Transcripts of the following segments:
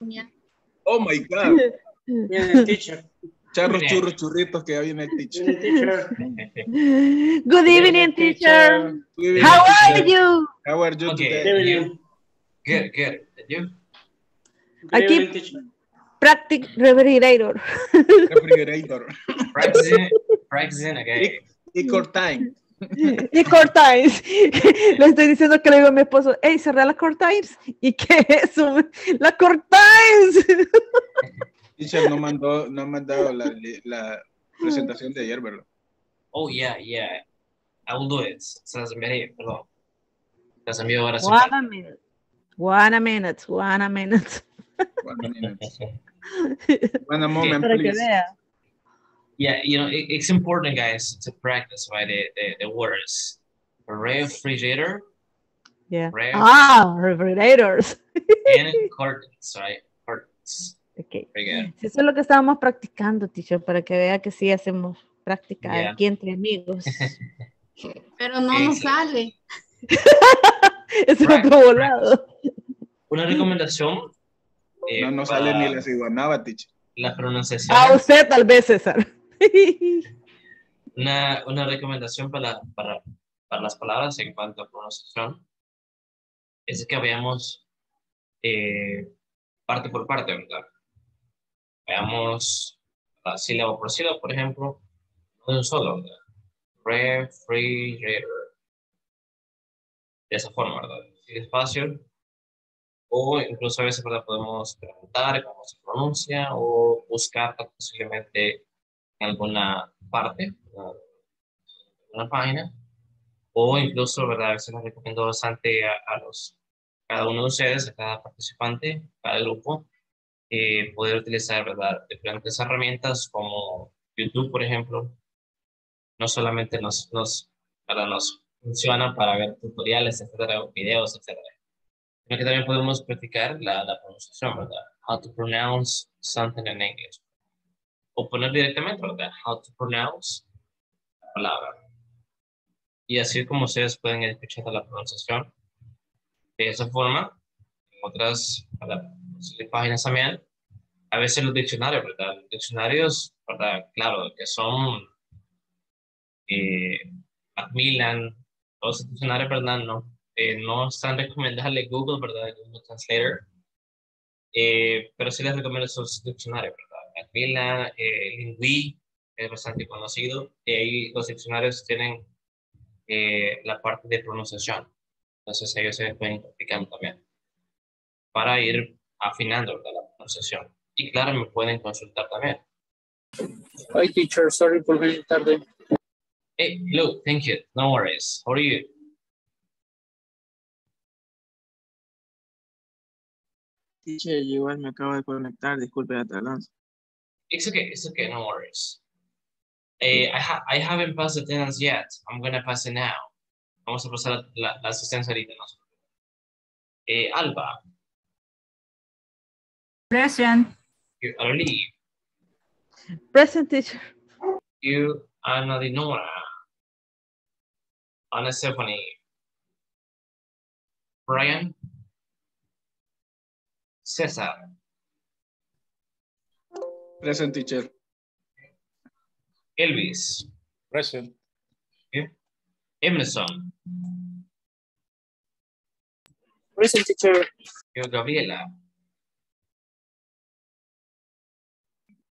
Yeah. Oh my God. Viene el teacher. Charros, churros, churritos que ya viene el teacher. Good evening, teacher. Good evening, How are you? How are you Okay. today? Good. Good, good. You? Good teacher. Practic refrigerator. Refrigerator. Practicing, practicing again. Equal time. y Cortimes. Le estoy diciendo que le digo a mi esposo, hey, cerré la Cortimes. ¿Y qué es eso? La Cortimes. Teacher no mandó, no ha mandado la, la presentación de ayer, ¿verdad? Oh, yeah, yeah. I will do it. Se las enviaré, perdón. Las envío ahora. One a minute. One a minute. One a minute. One minute. One moment, Para que please. vea. Yeah, you know, it, it's important, guys, to practice right the, the, the words. Refrigerator Yeah. Ref- Ah, refrigerators. and curtains, right? Curtains. Okay. Very good. Sí, Eso es lo que estábamos practicando, teacher, para que vea que sí hacemos práctica Yeah. aquí entre amigos. Pero no nos sale. es Right, otro volado. Una recomendación. eh, No nos sale para ni la ciguanaba, teacher. La pronunciación. A usted tal vez, César. Una, una recomendación para, para, para las palabras en cuanto a pronunciación es que veamos eh, parte por parte, ¿verdad? Veamos la sílaba por sílaba, por ejemplo, no de un solo, ¿verdad? Refrigerator. De esa forma, ¿verdad? Sin espacio. O incluso a veces. Podemos preguntar cómo se pronuncia o buscar posiblemente en alguna parte, en una página, o incluso, ¿verdad? A veces les recomiendo bastante a, a los, cada uno de ustedes, a cada participante, cada grupo, eh, poder utilizar, ¿verdad? Diferentes herramientas como YouTube, por ejemplo, no solamente nos, nos, ¿verdad? nos funciona para ver tutoriales, etcétera, videos, etcétera, sino que también podemos practicar la, la pronunciación, ¿verdad? How to pronounce something in English o poner directamente, ¿verdad? How to pronounce la palabra. Y así como ustedes pueden ir escuchando la pronunciación. De esa forma, en otras páginas también, a veces los diccionarios, ¿verdad? Los diccionarios, ¿verdad? Claro, que son eh, Macmillan, todos esos diccionarios, ¿verdad? No, eh, no están recomendables Google, ¿verdad? Google Translator. Eh, pero sí les recomiendo esos diccionarios, ¿verdad? Macmillan, eh, Lingui, es bastante conocido, y ahí los diccionarios tienen eh, la parte de pronunciación. Entonces ellos se pueden practicar también para ir afinando ¿verdad? la pronunciación. Y claro, me pueden consultar también. Hi, teacher. Sorry por venir tarde. Hey, hello, thank you. No worries. How are you? Teacher, igual me acabo de conectar, disculpe la tardanza. It's okay. It's okay. No worries. Eh, I, ha I haven't passed the attendance yet. I'm going to pass it now. Vamos a pasar la, la asistencia ahorita. ¿no? Eh, Alba, Present. you are leave. Present teacher. You, Ana Dinora. Ana Stephanie. Brian. César. Present, teacher. Elvis. Present. Emerson. Present, teacher. Yo, Gabriela.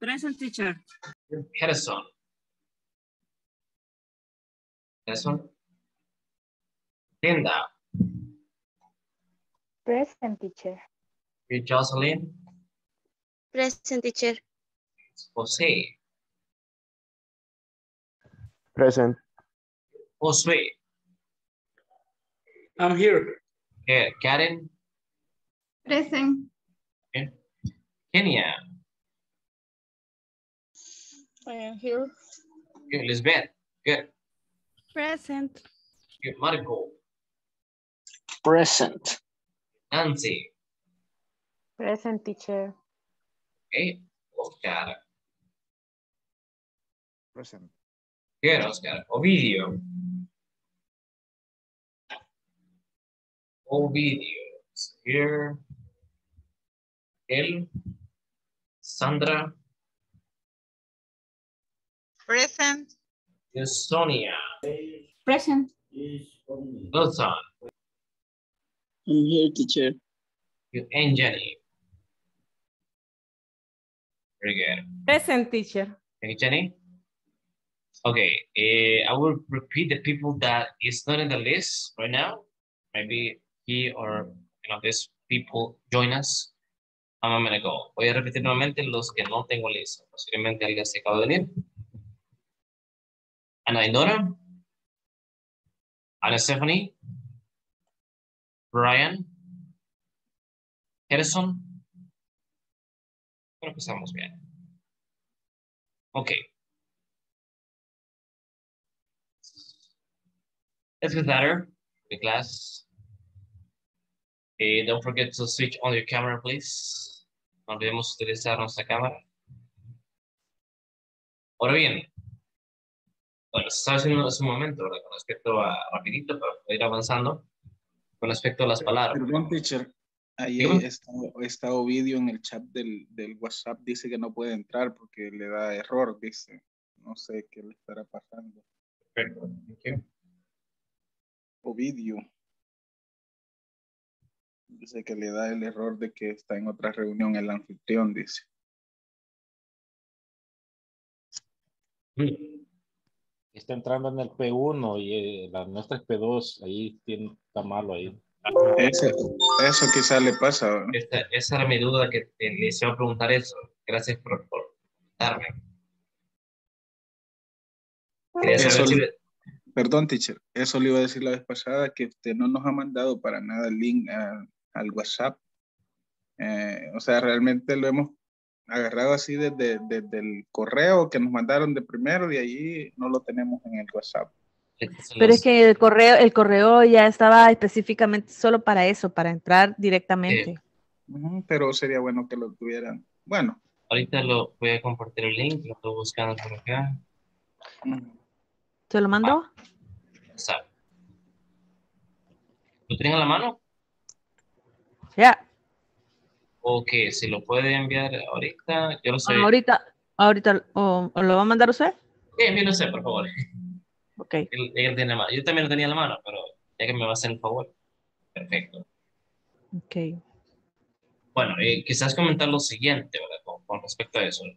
Present teacher. Harrison. Harrison. Linda. Present teacher. You, Jocelyn. Present teacher. Jose. Present. Josue. I'm here. Ka- Karen. Present. Kenya. I am here. Good. Lisbeth. Good. Present. Good. Marco. Present. Nancy. Present teacher. Okay. Oscar. Present. Good, Oscar. Ovidio. Ovidio. is Here. El, Sandra, Present. y Sonia, Present. Wilson, I'm here, teacher. you and Jenny. Very good. Present, teacher. Thank you, Jenny. Okay, eh, I will repeat the people that is not in the list right now. Maybe he or you know these people join us a moment ago. Voy a repetir nuevamente los que no tengo lista. Posiblemente alguien se acaba de venir. Ana Dinora. Ana Stephanie. Brian. Harrison. Creo que estamos bien. Ok. Let's get started the class. Eh, don't forget to switch on your camera, please. No olvidemos utilizar nuestra cámara. Ahora bien, bueno, se está haciendo hace un momento, ¿verdad? Con respecto a, rapidito, para ir avanzando, con respecto a las palabras. Perdón, teacher. Dígame. está, está Ovidio en el chat del, del WhatsApp. Dice que no puede entrar porque le da error, dice. No sé qué le estará pasando. Perfecto, thank you. Ovidio. Dice que le da el error de que está en otra reunión el anfitrión, dice. Está entrando en el P1 y eh, la nuestra es P2. Ahí tiene, está malo ahí. Ese- eso quizá le pasa. ¿no? Esta- esa era mi duda que te, les iba a preguntar eso. Gracias por, por darme. Quería Eso saber si- Perdón, teacher. Eso le iba a decir la vez pasada que usted no nos ha mandado para nada el link a- al WhatsApp. Eh, o sea, realmente lo hemos agarrado así desde, desde el correo que nos mandaron de primero y allí no lo tenemos en el WhatsApp. Pero es que el correo, el correo ya estaba específicamente solo para eso, para entrar directamente. Ujú, pero sería bueno que lo tuvieran. Bueno, Ahorita lo voy a compartir el link, lo estoy buscando por acá. ¿Se lo mandó? Está. ¿Lo tienen a la mano? Ya. Ok, si lo puede enviar ahorita, yo lo sé. Ahorita, ahorita, o, o lo va a mandar usted? Ok, envíelo usted, por favor. Ok. Él, él tiene la mano. Yo también lo tenía en la mano, pero ya que me va a hacer el favor. Perfecto. Ok. Bueno, eh, quizás comentar lo siguiente, ¿verdad? Con, con respecto a eso. No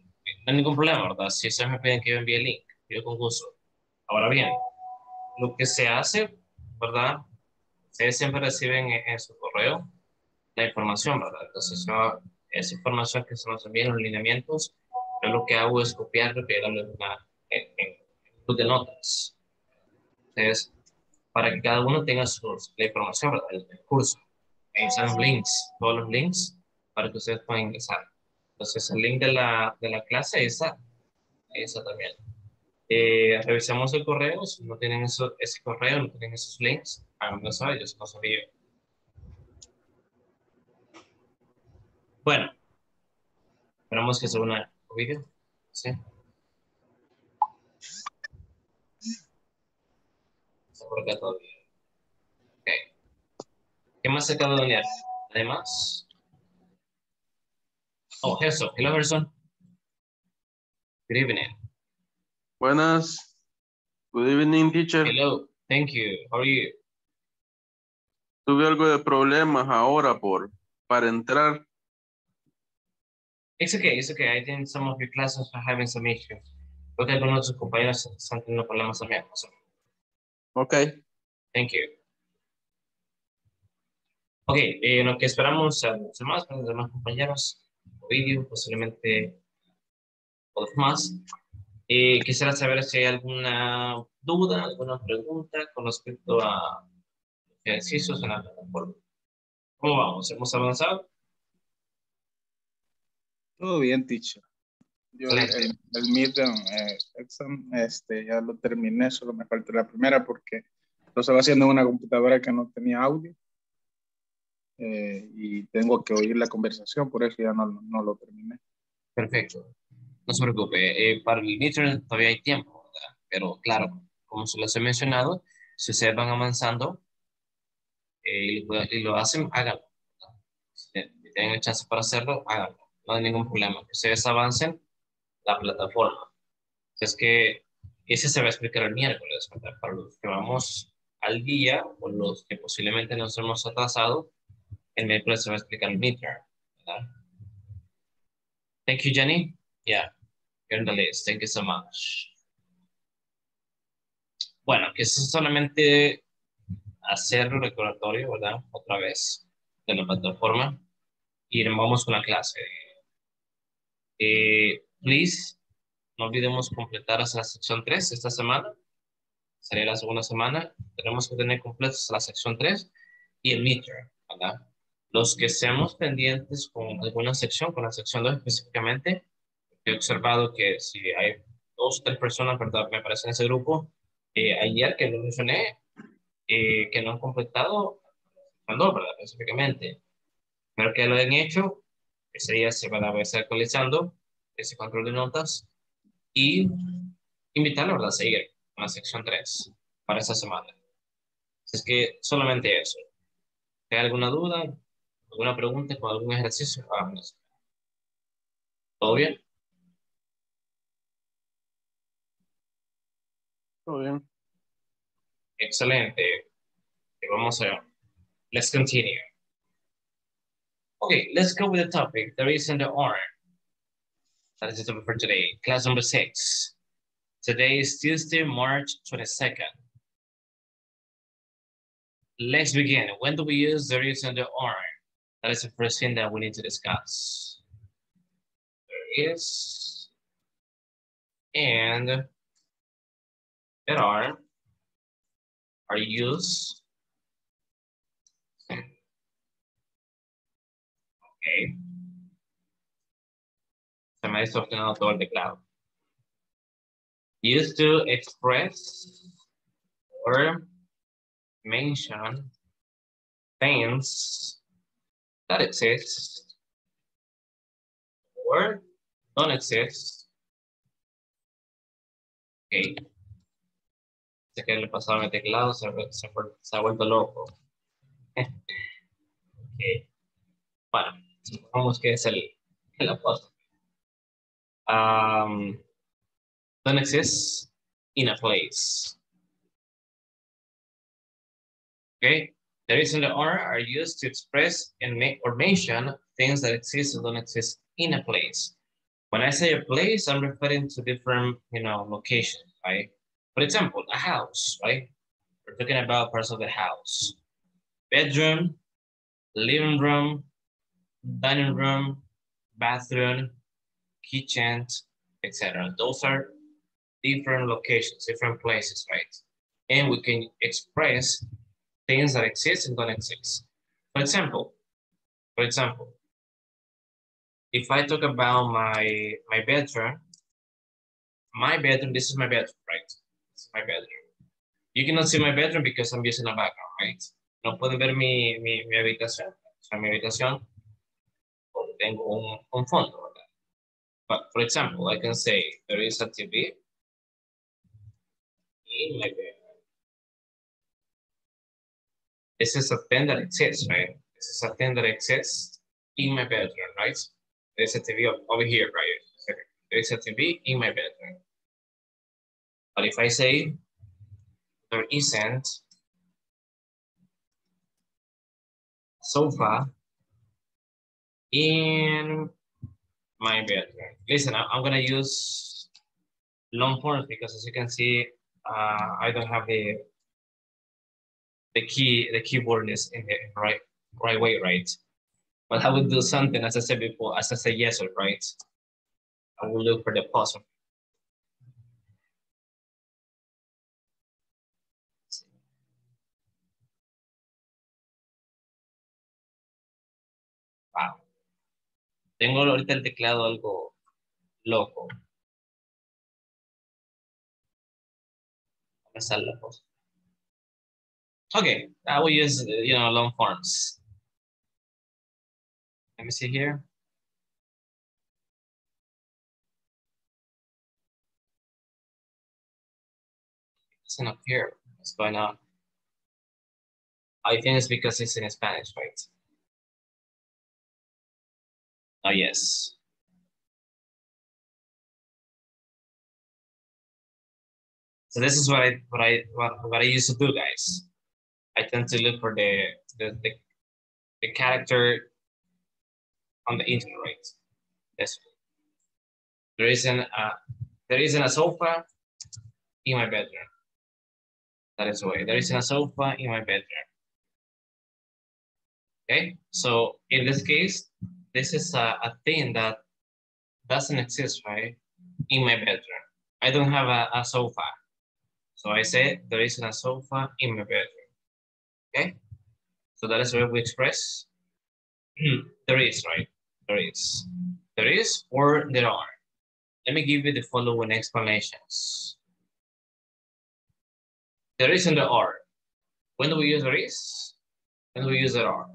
hay ningún problema, ¿verdad? Si ustedes me piden que yo envíe el link, yo con gusto. Ahora bien, lo que se hace, ¿verdad? Ustedes siempre reciben en, en su correo la información, ¿verdad? Entonces, yo, esa información que se nos envía en los lineamientos, yo lo que hago es copiarlo y pegarlo en, una, en, en de notas. Entonces, para que cada uno tenga sus, la información, ¿verdad? El, el curso. Ahí están los links, todos los links para que ustedes puedan ingresar. Entonces, el link de la, de la clase ahí está también. Eh, revisamos el correo, si no tienen eso, ese correo, no tienen esos links, háganmelo saber, yo se los envío. Bueno, esperamos que se una un vídeo. Sí. Está por acá todavía. Ok. ¿Qué más se acaba de unir? Además. Oh, eso. Hello, Gerson. Good evening. Buenas. Good evening, teacher. Hello. Thank you. How are you? Tuve algo de problemas ahora por para entrar. It's okay. It's okay. I think some of your classes are having some issues. Creo que algunos de sus compañeros están teniendo problemas también. So, Ok. Thank you. Ok, eh, lo que esperamos a los demás, a los demás compañeros, vídeo, posiblemente otros más. Eh, quisiera saber si hay alguna duda, alguna pregunta con respecto a ejercicios en la plataforma. ¿Cómo vamos? ¿Hemos avanzado? todo bien, teacher. Yo el, Excelente. el, el midterm eh, exam, este, ya lo terminé, solo me falta la primera porque lo estaba haciendo en una computadora que no tenía audio. Eh, y tengo que oír la conversación, por eso ya no, no lo terminé. Perfecto. No se preocupe. eh, para el midterm todavía hay tiempo, ¿verdad? Pero claro, como se les he mencionado, si ustedes van avanzando eh, y, lo, hacen, háganlo. Si tienen el chance para hacerlo, háganlo. No hay ningún problema. Que ustedes avancen la plataforma. Es que ese se va a explicar el miércoles, ¿verdad? Para los que vamos al día o los que posiblemente nos hemos atrasado, el miércoles se va a explicar el midterm, ¿verdad? Thank you, Jenny. Yeah, you're in the list. Thank you so much. Bueno, que eso es solamente hacer el recordatorio, ¿verdad? Otra vez de la plataforma y vamos con la clase. Eh, please, no olvidemos completar hasta la sección 3 esta semana. Sería la segunda semana. Tenemos que tener completos la sección 3 y el meter, ¿verdad? Los que seamos pendientes con alguna sección, con la sección 2 específicamente, he observado que si hay dos o tres personas, ¿verdad? Me parece en ese grupo, eh, ayer que lo mencioné, eh, que no han completado, ¿verdad? Específicamente. Pero que lo han hecho, ese día se van a estar actualizando ese control de notas y invitarlos a seguir con la sección 3 para esta semana. Es que solamente eso. ¿Hay alguna duda? ¿Alguna pregunta con algún ejercicio? Vámonos. ¿Todo bien? Todo bien. Excelente. Vamos a Let's continue. Okay, let's go with the topic. There is in the R. That is the topic for today. Class number six. Today is Tuesday, March 22nd. Let's begin. When do we use is in the R? That is the first thing that we need to discuss. There is and there are are used Ok. Se me ha distorsionado todo el. Used to express or mention things that exist or don't exist. Ok. Sé que le pasaba mi teclado, se, se, se ha vuelto loco. ok. Bueno, supongamos que es el, el apóstol. Um, don't exist in a place. Okay, the reason the or are used to express and make or mention things that exist or don't exist in a place. When I say a place, I'm referring to different, you know, locations, right? For example, a house, right? We're talking about parts of the house. Bedroom, living room, dining room, bathroom, kitchen, etc. Those are different locations, different places, right? And we can express things that exist and don't exist. For example, for example, if I talk about my my bedroom, my bedroom, this is my bedroom, right? Is my bedroom. You cannot see my bedroom because I'm using a background, right? No pueden ver mi, mi, mi habitación. O sea, mi habitación tengo un, un fondo, ¿verdad? But for example, I can say there is a TV in my bedroom. This is a thing that exists, right? This is a thing that exists in my bedroom, right? There's a TV over here, right? There is a TV in my bedroom. But if I say there isn't sofa in my bedroom. Listen, I'm gonna use long forms because as you can see, uh, I don't have the the key, the keyboard is in the right right way, right? But I would do something as I said before, as I said yes or right. I will look for the pause. Tengo ahorita el teclado algo loco. Me sale la cosa. Okay, I will use, eh, you know, long forms. Let me see here. It's not here. What's going on? I think it's because it's in Spanish, right? Oh, yes. So this is what I what I what, what I used to do, guys. I tend to look for the the the, the character on the internet, right? There isn't a uh, there isn't a sofa in my bedroom. That is way. There isn't a sofa in my bedroom. Okay, so in this case, this is a, a thing that doesn't exist, right? In my bedroom. I don't have a, a sofa. So I say there isn't a sofa in my bedroom. Okay? So that is where we express hmm, there is, right? There is. There is or there are. Let me give you the following explanations. There is and there are. When do we use there is? When do we use there are?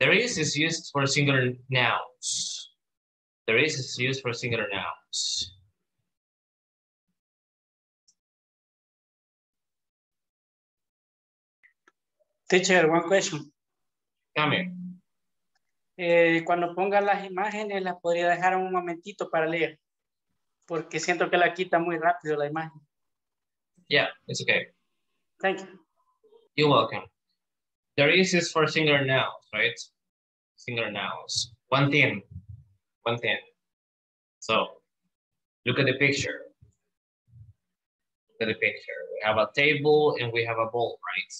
There is is used for singular nouns. There is is used for singular nouns. Teacher, one question. Come. Eh, cuando ponga las imágenes, las podría dejar un momentito para leer, porque siento que la quita muy rápido la imagen. Yeah, it's okay. Thank you. You're welcome. There is is for singular nouns, right? Singular nouns. One thing. One thing. So look at the picture. Look at the picture. We have a table and we have a bowl, right?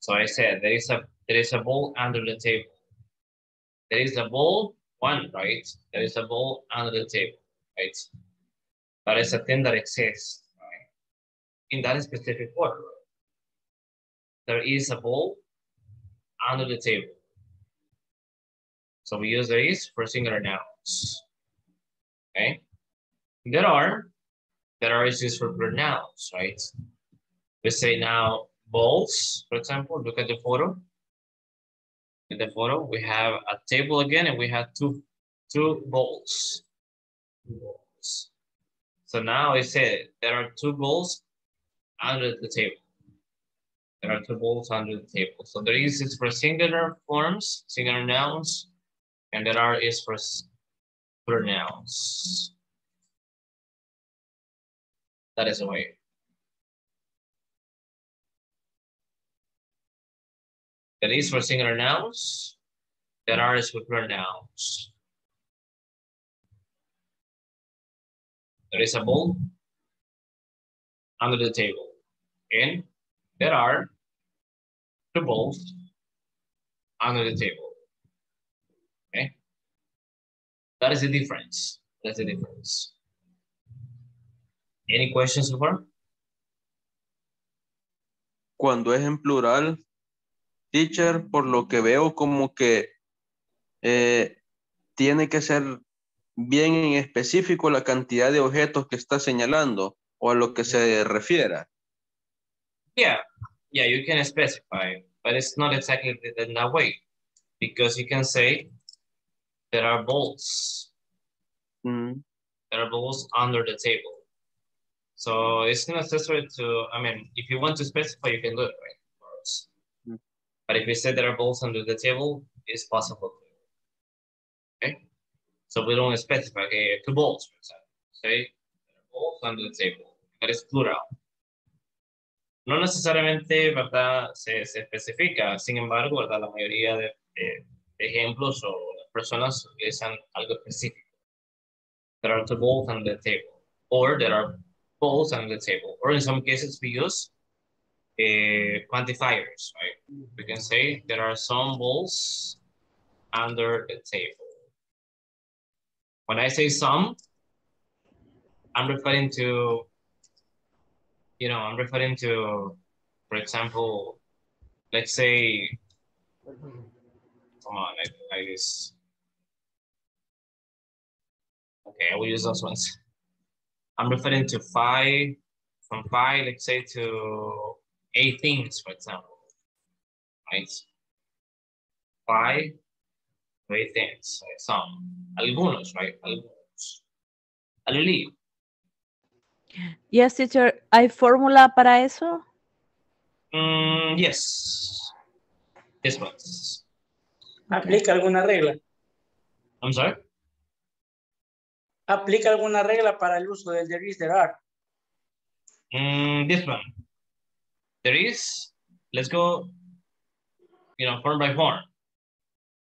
So I said there is a there is a bowl under the table. There is a bowl, one, right? There is a bowl under the table, right? That is a thing that exists, right? In that specific order. There is a bowl under the table. So we use these for singular nouns. Okay. There are, there are used for pronouns, right? We say now balls, for example, look at the photo. In the photo, we have a table again, and we have two, two balls. Bowls. So now I say there are two balls under the table. There are two bowls under the table. So there is is for singular forms, singular nouns, and there are is for s- plural nouns. That is the way. There is for singular nouns. There are is for plural nouns. There is a bowl under the table. And there are two bowls under the table. Okay? That is the difference. That's the difference. Any questions so far? Cuando es en plural, teacher, por lo que veo como que eh, tiene que ser bien en específico la cantidad de objetos que está señalando o a lo que se refiera. Yeah, yeah, you can specify, but it's not exactly in that way because you can say there are balls. Mm, There are balls under the table. So it's not necessary to, I mean, if you want to specify, you can do it, right? Mm. But if you say there are balls under the table, it's possible. Okay? So we don't specify, okay, two balls, for example. Say there are balls under the table. That is plural. No necesariamente, ¿verdad? Se, se especifica, sin embargo, ¿verdad? La mayoría de, de- ejemplos o las personas utilizan algo específico. There are two balls on the table, or there are balls on the table, or in some cases we use uh, quantifiers, right? We can say there are some balls under the table. When I say some, I'm referring to, you know, I'm referring to, for example, let's say, come on, like, like this. Okay, I will use those ones. I'm referring to five, from five, let's say to eight things, for example, right? Five, to eight things, like some, algunos, right? Algunos. Alili, Yes, teacher. ¿Hay fórmula para eso? mm, yes. This ones. ¿Aplica alguna regla? I'm sorry? ¿Aplica alguna regla para el uso del there is, there are? Mm, this one. There is, let's go, you know, form by form.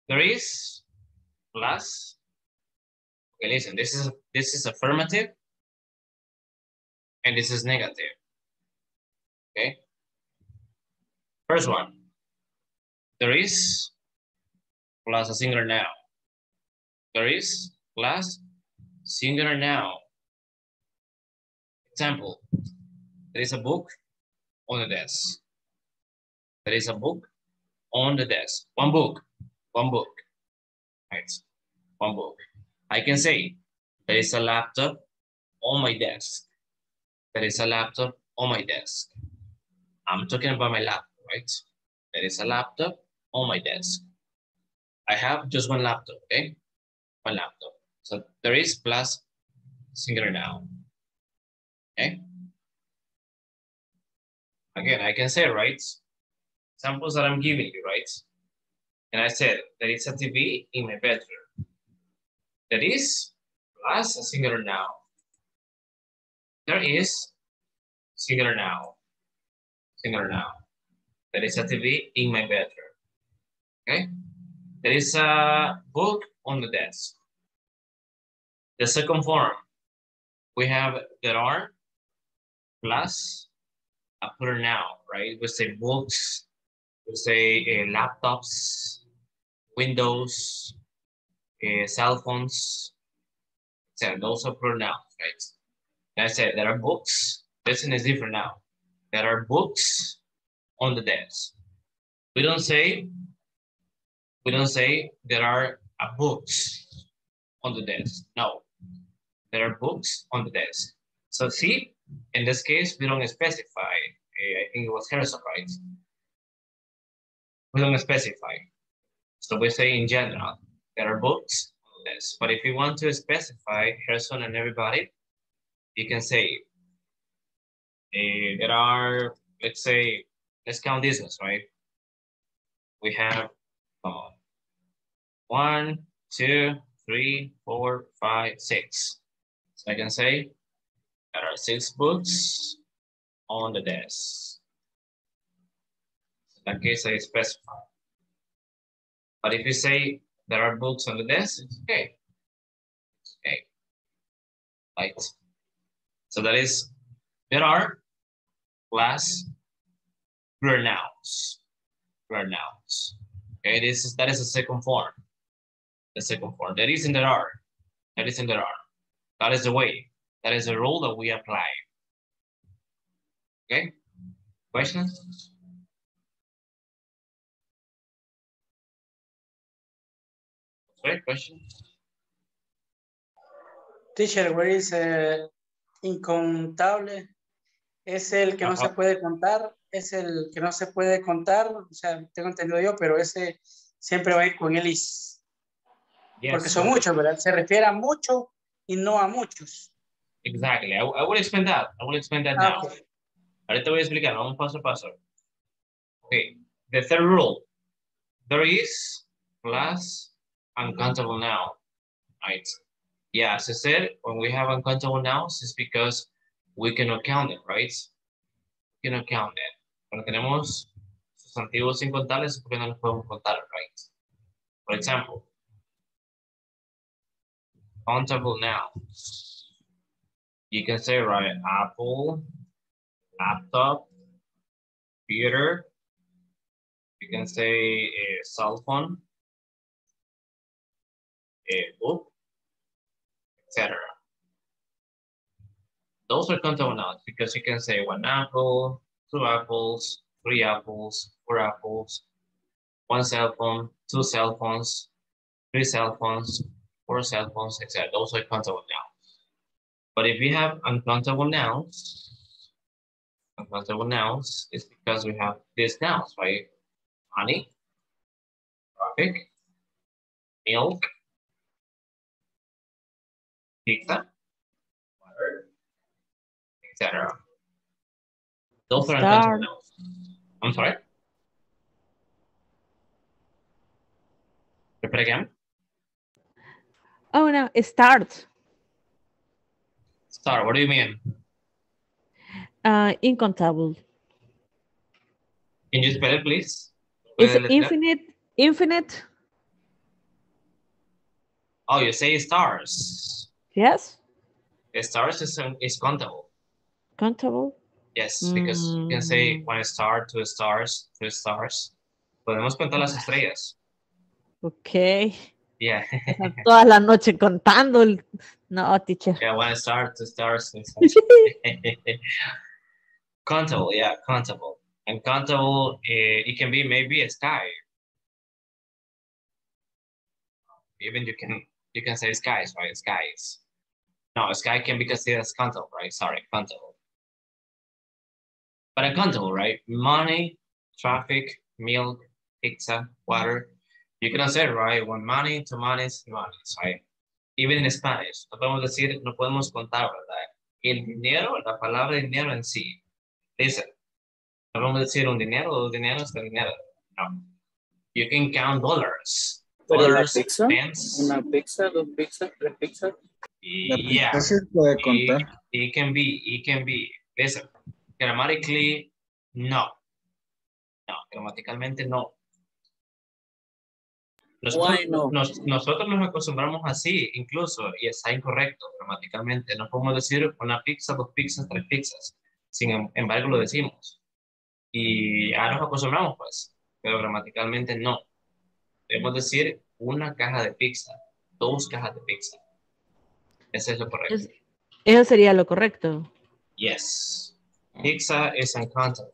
There is plus, okay, listen, this is, this is affirmative and this is negative. Okay. First one, there is plus a singular noun. There is plus singular noun. Example, there is a book on the desk. There is a book on the desk. One book, one book, right? One book. I can say there is a laptop on my desk. There is a laptop on my desk. I'm talking about my laptop, right? There is a laptop on my desk. I have just one laptop, okay? One laptop. So there is plus singular noun. Okay? Again, I can say, right? Samples that I'm giving you, right? And I said, there is a TV in my bedroom. There is plus a singular noun. There is singular Now. Singular Now. There is a TV in my bedroom. Okay? There is a book on the desk. The second form, we have there are plus a plural noun, right? We say books, we say uh, laptops, windows, uh, cell phones, etc. Those are plural nouns, right? I said there are books. Listen is different now. There are books on the desk. We don't say we don't say there are uh, books on the desk. No, there are books on the desk. So see, in this case, we don't specify. I think it was Harrison, right? We don't specify. So we say in general, there are books on the desk. But if you want to specify Harrison and everybody, you can say uh, there are, let's say, let's count this ones, right? We have uh, one, two, three, four, five, six. So I can say there are six books on the desk. In that case, I specify. But if you say there are books on the desk, it's okay. It's okay. Right. So that is, there are plus pronouns. Pronouns. Okay, this is that is the second form. The second form. There is and there are. There is and there are. That is the way. That is the rule that we apply. Okay? Questions? Sorry, question? Teacher, where is eh, incontable? Es el que no se puede contar, es el que no se puede contar, o sea, tengo entendido yo, pero ese siempre va a ir con el is, Yes. porque son muchos, ¿verdad? Se refiere a mucho y no a muchos. Exactly. I, I will explain that. I will explain that Ah, now. ok. Ahorita voy a explicar, vamos paso a paso. Okay, the third rule. There is plus uncountable noun, right? Yeah, as I said, when we have uncountable nouns, it's because we cannot count them, right? We cannot count them. Cuando tenemos sustantivos incontables, es porque no los podemos contar, right? For example, countable nouns. You can say, right, apple, laptop, computer. You can say a cell phone, a book, etc. Those are countable nouns because you can say one apple, two apples, three apples, four apples, one cell phone, two cell phones, three cell phones, four cell phones, etc. Those are countable nouns. But if we have uncountable nouns, uncountable nouns is because we have these nouns, right? Honey, traffic, milk, pizza, etc. Those are Star. I'm sorry? Repeat again? Oh no, start. Start, what do you mean? Uh, incontable. Can you spell it, please? It's deletrear? infinite, infinite. Oh, you say stars. Yes, The star system is countable. countable. Yes, because you can say Mm. one star, two stars, three stars. Podemos contar las estrellas. Okay. Yeah. Toda la noche contando. el- No, teacher. yeah, one star, two stars, three stars. countable, yeah, countable. And countable, uh, it can be maybe a sky. Even you can you can say skies, right? Skies. No, a sky can be considered as countable, right? Sorry, countable. But uncountable, right? Money, traffic, milk, pizza, water. You cannot say, right? One money, two monies, monies, right? Even in Spanish, no podemos decir, no podemos contar, ¿verdad? El dinero, la palabra dinero en sí. Listen, no podemos decir un dinero, dos dineros, tres dinero. No. You can count dollars. Dollars, pizza, una pizza, dos pizzas, tres pizzas. Yeah. puede It, contar. it can be, it can be. Listen, grammatically, no. No, gramaticalmente no. Nosotros, Why no? nos- nosotros nos acostumbramos así, incluso, y está incorrecto gramaticalmente. No podemos decir una pizza, dos pizzas, tres pizzas. Sin em- embargo, lo decimos. Y ya nos acostumbramos, pues, pero gramaticalmente no. Debemos decir una caja de pizza, dos cajas de pizza. Ese es lo correcto. Es- Eso sería lo correcto. Yes. Pizza is uncountable.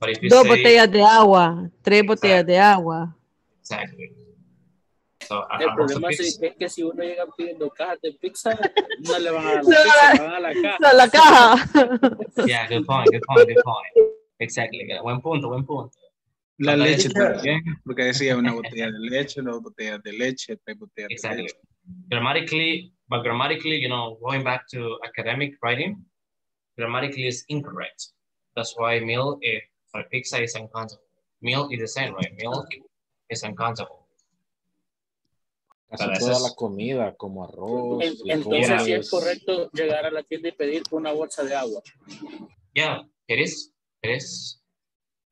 But if you Dos say botellas de agua, tres botellas de agua. exactly. So El problema es, que si uno llega pidiendo cajas de pizza, no le van a dar No, la pizza, le van a la caja. No, la caja. Yeah, good point, good point, good point. Exactly. Buen punto, buen punto. La leche también, porque decía una botella de leche, dos botellas de leche, tres botellas de Exactly. leche. Grammatically, but grammatically, you know, going back to academic writing, grammatically is incorrect. That's why meal eh, for pizza is uncountable. Meal is the same, right? Milk is uncountable. Casi Para toda la comida, como arroz, En- Entonces sí es correcto llegar a la tienda y pedir una bolsa de agua. Yeah, it is. It is.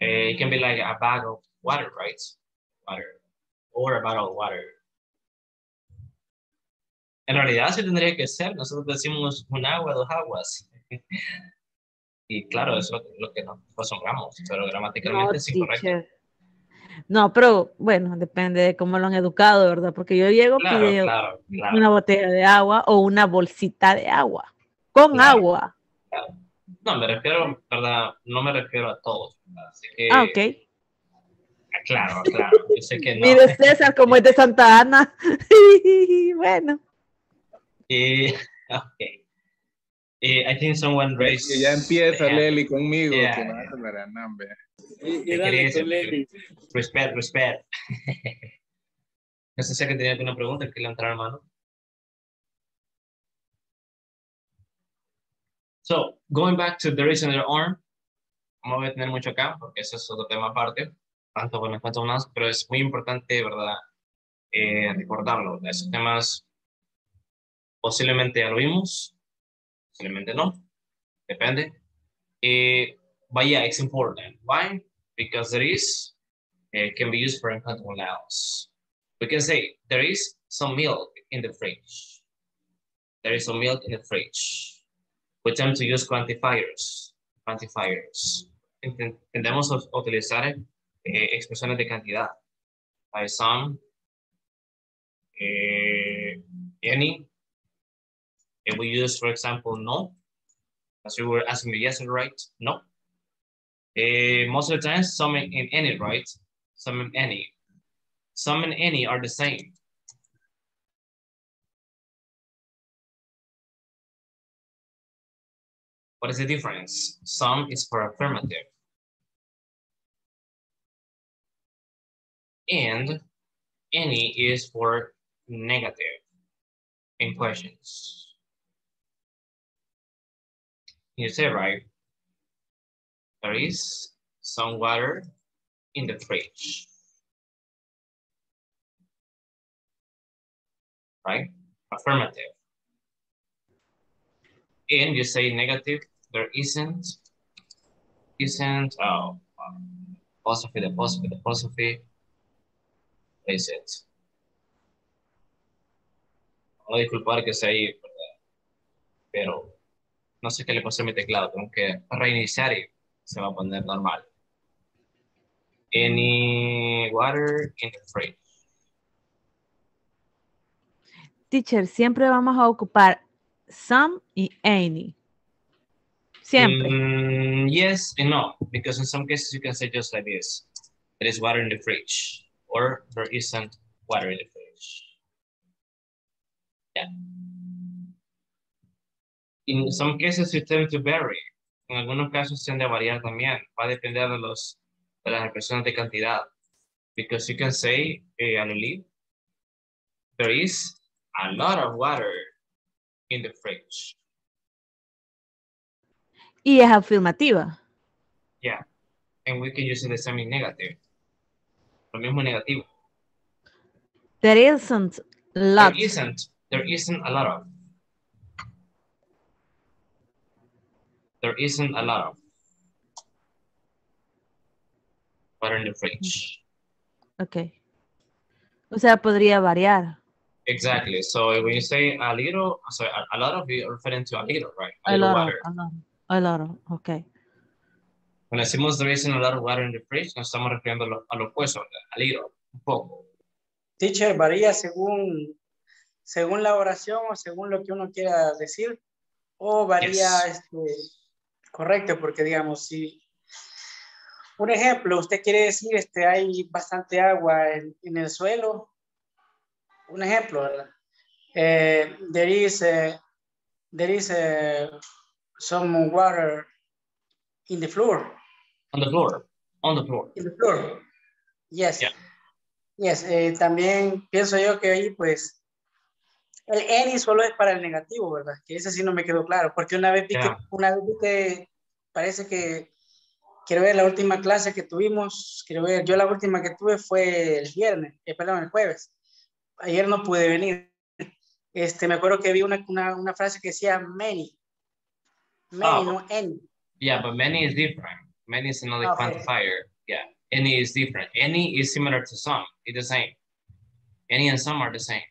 Uh, it can be like a bag of water, right? Water. Or a bottle of water. En realidad sí tendría que ser. Nosotros decimos un agua, dos aguas. y claro, eso es lo que nos acostumbramos, pero No, gramaticalmente es incorrecto. teacher. No, pero bueno, depende de cómo lo han educado, ¿verdad? Porque yo llego, Claro, pido claro, claro. una botella de agua o una bolsita de agua. Con Claro. No, me refiero, ¿verdad? No me refiero a todos. ¿verdad? Así que, Ah, ok. Claro, claro. Yo sé que no. Mire César, como es de Santa Ana. bueno. Y, ok. Y I think someone raised. Que ya empieza Yeah. Leli conmigo, Yeah. que la nombre. Y, y ¿Qué dale con? Leli. Respect, respect. no sé si alguien tenía alguna pregunta que le entrara mano. So, going back to the reason their arm, voy a tener mucho acá porque eso es otro tema aparte, tanto con encuentro más, pero es muy importante, ¿verdad? Eh, recordarlo. Esos temas posiblemente ya lo vimos, posiblemente no, depende. Eh, but yeah, it's important. Why? Because there is, it can be used for uncountable nouns. We can say there is some milk in the fridge. There is some milk in the fridge. We tend to use quantifiers. Quantifiers. Inten- Tendemos a utilizar eh, expresiones de cantidad. Hay some, eh, any. If we use, for example, no, as you were asking me yesterday, right? No. Eh, most of the time, some in, in any, right? Some in any. Some and any are the same. What is the difference? Some is for affirmative. And any is for negative in questions. You say, right? There is some water in the fridge. Right? affirmative. And you say negative, there isn't, isn't, oh, um, the apostrophe, is it? No disculpar que sea ahí, pero no sé qué le pasó a mi teclado, tengo que reiniciar y se va a poner normal. Any water in the fridge? Teacher, siempre vamos a ocupar some y any. Siempre. Mm, yes and no, because in some cases you can say just like this. There is water in the fridge, or there isn't water in the fridge. Yeah. In some cases you tend to vary. En algunos casos tiende a variar también. Va a depender de los de las expresiones de cantidad. Because you can say, eh, there is a lot of water in the fridge. Y es afirmativa. Yeah. And we can use it the same in negative. Lo mismo negativo. There isn't lot. There isn't. There isn't a lot of. There isn't a lot of. Water in the fridge. Ok. O sea, podría variar. Exactly. So when you say a little, sorry, a, a lot of, you're referring to a little, right? A, A little lot of, water. a lot of, a lot of, ok. Cuando decimos there isn't a lot of water in the fridge, nos estamos refiriendo a lo, a lo opuesto, a little, un poco. Teacher, varía según, según la oración o según lo que uno quiera decir. O varía, este, correcto, porque digamos, si, un ejemplo, usted quiere decir, este, hay bastante agua en, en el suelo. Un ejemplo, ¿verdad? Eh, there is, a- there is a- some water in the floor. On the floor. On the floor. In the floor. Yes. Yeah. Yes. eh, también pienso yo que ahí, pues, el any solo es para el negativo, ¿verdad? Que ese sí no me quedó claro, porque una vez vi que, Yeah. una vez vi que parece que, quiero ver la última clase que tuvimos, quiero ver, yo la última que tuve fue el viernes, eh, perdón, el jueves. Ayer no pude venir. Este, me acuerdo que vi una, una, una frase que decía many. Many, Oh. no any. Yeah, but many is different. Many is another Okay. quantifier. Yeah, any is different. Any is similar to some. It's the same. Any and some are the same.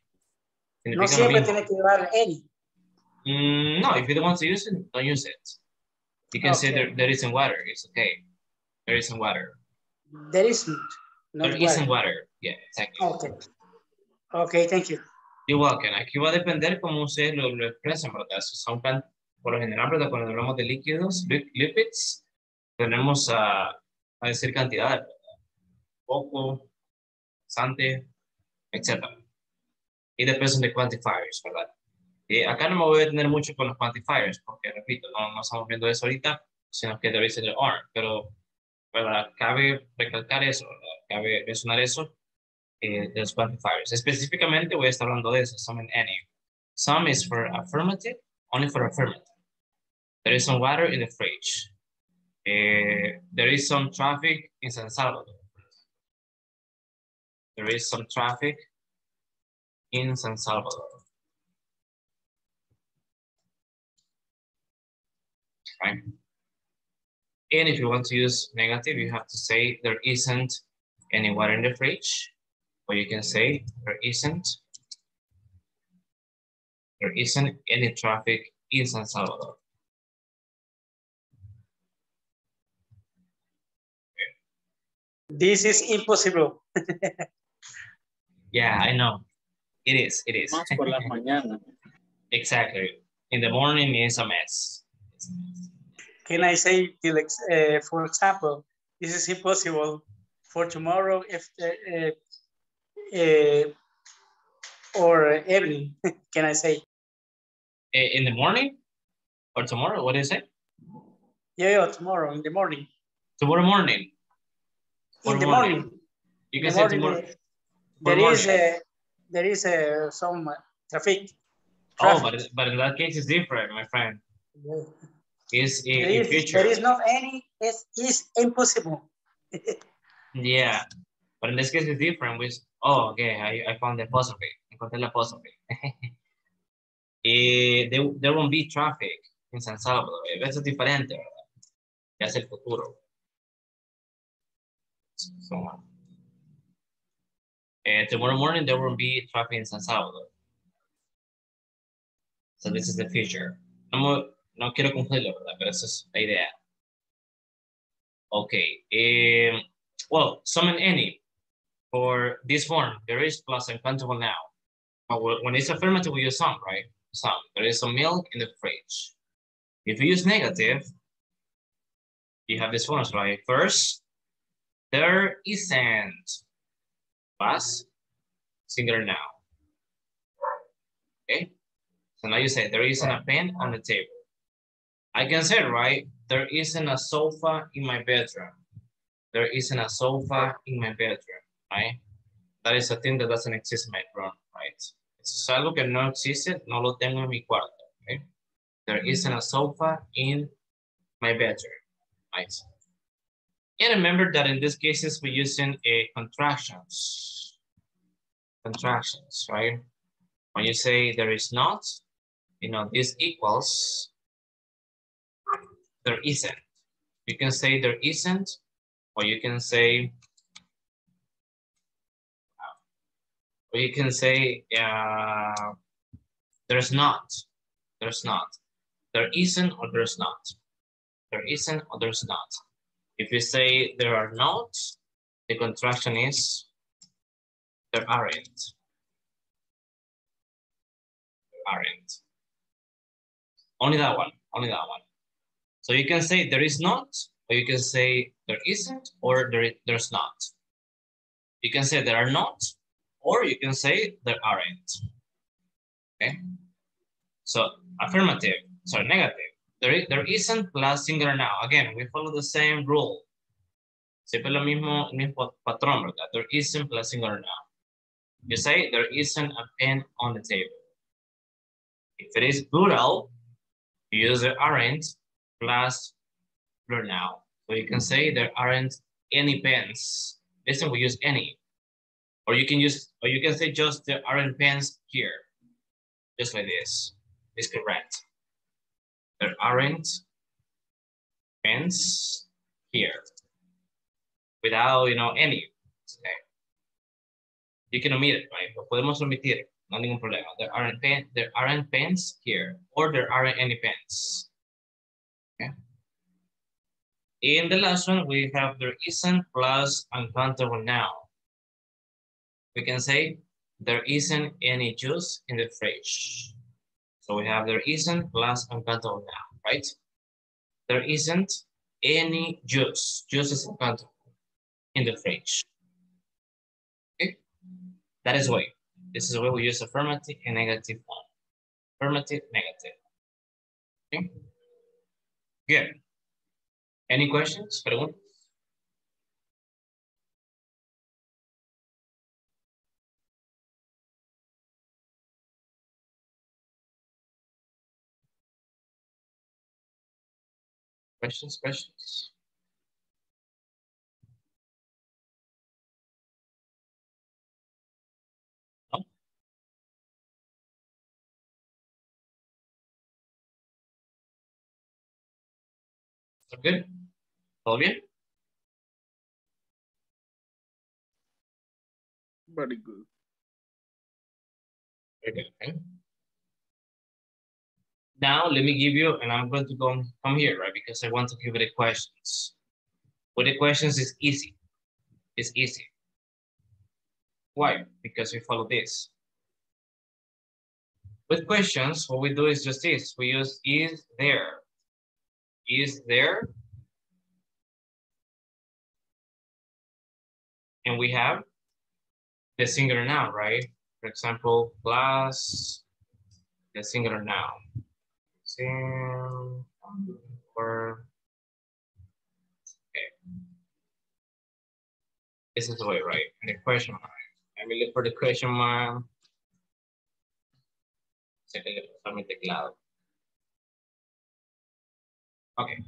No siempre tiene que llevar any. Mm, no, if you don't want to use it, don't use it. You can say there, there isn't water. It's okay. There isn't water. There isn't. Not There water. isn't water. Yeah, exactly. Okay. Okay, thank you. You're welcome. Aquí va a depender cómo ustedes lo, lo expresen, ¿verdad? Si son por lo general, ¿verdad? Cuando hablamos de líquidos, li- lipids, tenemos a, a decir cantidades, ¿verdad? Poco, bastante, etc. Y después de quantifiers, ¿verdad? Y acá no me voy a detener mucho con los quantifiers, porque, repito, no, no estamos viendo eso ahorita, sino que debe ser el are, pero, ¿verdad? Cabe recalcar eso, ¿verdad? Cabe mencionar eso eh, los quantifiers. Específicamente voy a estar hablando de eso, some and any. Some is for affirmative, only for affirmative. There is some water in the fridge. Eh, there is some traffic in San Salvador. There is some traffic in San Salvador. Right? And if you want to use negative, you have to say there isn't any water in the fridge. Or you can say there isn't there isn't any traffic in San Salvador. This is impossible. Yeah, I know. It is, it is. Más por las mañanas. exactly. In the morning it's a mess. Can I say, uh, for example, this is impossible for tomorrow if, uh, uh, or evening, can I say? Eh, In the morning or tomorrow, what is it? Yeah, yeah, tomorrow, in the morning. Tomorrow morning. In Or the morning. morning. You can the say morning, tomorrow. or There is, morning. a, there is a, some uh, traffic. Oh, but, but in that case it's different, my friend. Is in, There in is, future. there is not any, it is impossible. Yeah, but in this case it's different. With oh, okay, I, I found the apostrophe. Encontré la apostrophe. eh, there, there won't be traffic in San Salvador. Eso es diferente, ¿verdad? Ya es el futuro. So, eh, tomorrow morning, there won't be traffic in San Salvador. So this is the future. No, no quiero confundirlo, ¿verdad? Pero esa es la idea. Okay. Um, well, some and any. For this form, there is plus uncountable now. But when it's affirmative, we use some, right? Some. There is some milk in the fridge. If you use negative, you have these forms, right? First, there isn't. Plus, singular now. Okay? So now you say there isn't a pen on the table. I can say, right? There isn't a sofa in my bedroom. There isn't a sofa in my bedroom, right? That is a thing that doesn't exist in my room, right? Es algo que no existe, no lo tengo en mi cuarto, okay? There mm-hmm. isn't a sofa in my bedroom, right? And remember that in these cases, we're using a eh, contractions. Contractions, right? When you say there is not, you know, this equals there isn't. You can say there isn't, or you can say, or you can say uh, there's not, there's not. There isn't or there's not. There isn't or there's not. If you say there are not, the contraction is there aren't. There aren't. Only that one, only that one. So you can say there is not, or you can say there isn't, or there, there's not. You can say there are not, or you can say there aren't. Okay? So affirmative, sorry, negative. There there isn't plus singular now. Again, we follow the same rule. Siempre lo mismo, mismo patrón, ¿verdad? There isn't plus singular now. You say there isn't a pen on the table. If it is plural, you use the aren't plus plural now. So you can say there aren't any pens. Listen, we use any. Or you can use, or you can say just there aren't pens here. Just like this. It's correct. There aren't pens here. Without, you know, any. Okay. You can omit it, right? Podemos omitir, no ningún problema. There aren't, pen, there aren't pens here, or there aren't any pens. Okay. In the last one, we have there isn't plus uncountable now. We can say there isn't any juice in the fridge. So we have there isn't plus uncountable now, right? There isn't any juice. Juice is uncountable in the fridge. Okay, that is why. This is where we use affirmative and negative one. Affirmative, negative. Okay, good. Any questions? Preguntas? Questions, questions? ¿Está good? Very good. Very good, okay. Now, let me give you, and I'm going to go come here, right? Because I want to give you the questions. With the questions, it's easy. It's easy. Why? Because we follow this. With questions, what we do is just this. We use is there. Is there. And we have the singular noun, right? For example, plus the singular noun. Or okay. This is the way, right? And the question mark. Let me look for the question mark. Okay.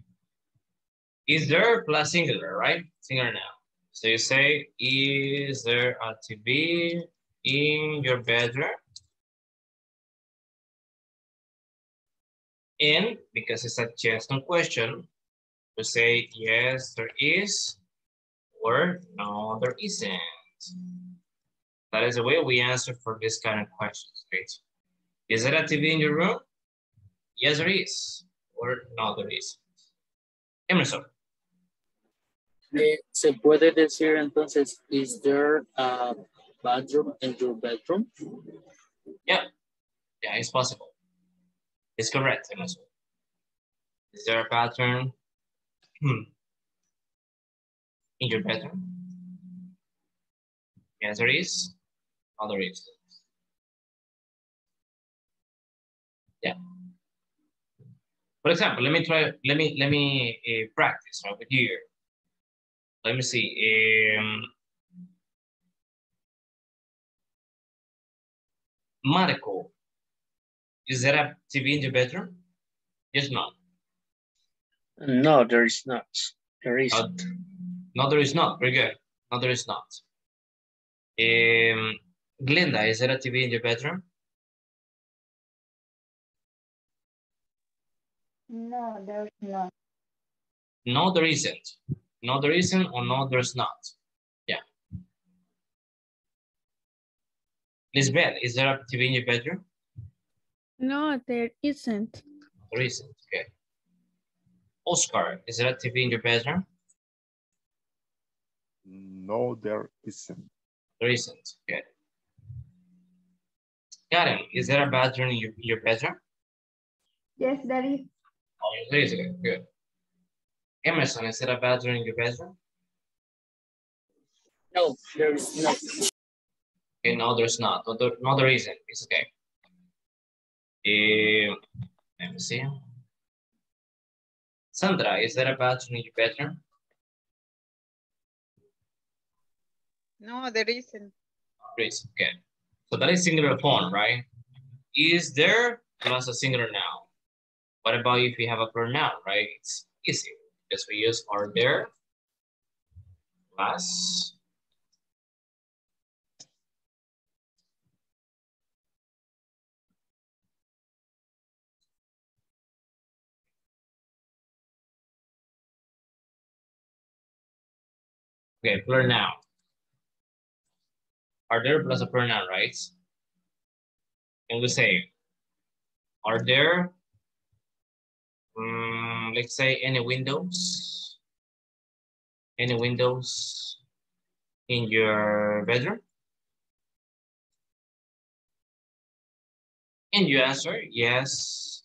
Is there plus singular, right? Singular now. So you say, is there a TV in your bedroom? And because it's a yes no question, we say yes, there is, or no, there isn't. That is the way we answer for this kind of questions, right? Is there a TV in your room? Yes, there is, or no, there isn't. Emerson, Eh, ¿Se puede decir entonces, is there a bathroom in your bedroom? yeah, yeah, it's possible. It's correct, Is there a pattern in your bedroom? Yes, there is. No, there is. Yeah. For example, let me try. Let me let me uh, practice right here. Let me see. Um, Marco, is there a TV in the bedroom? Yes, no. No, there is not. There is. Uh, no, there is not. Very good. No, there is not. Um, Glenda, is there a TV in your bedroom? No, there's not. No, there isn't. No, there isn't, or no, there's not. Yeah. Lisbeth, is there a TV in your bedroom? No, there isn't. There isn't. Okay. Oscar, is there a TV in your bedroom? No, there isn't. There isn't. Okay. Karen, is there a bathroom in your, your bedroom? Yes, there is. Oh, there is. Okay, good. Emerson, is there a bathroom in your bedroom? No, there is not. Okay, no, there's not. No, there, no, there isn't. It's okay. Eh, let me see. Sandra, is there a bathroom in your bedroom? No, there isn't. There is. Okay. So that is singular form, right? Is there plus a singular noun. What about if you have a pronoun, right? It's easy. Because we use are there plus Okay, pronoun. Are there plus a pronoun, right? And we say, are there, um, let's say, any windows? Any windows in your bedroom? And you answer, yes,